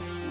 何?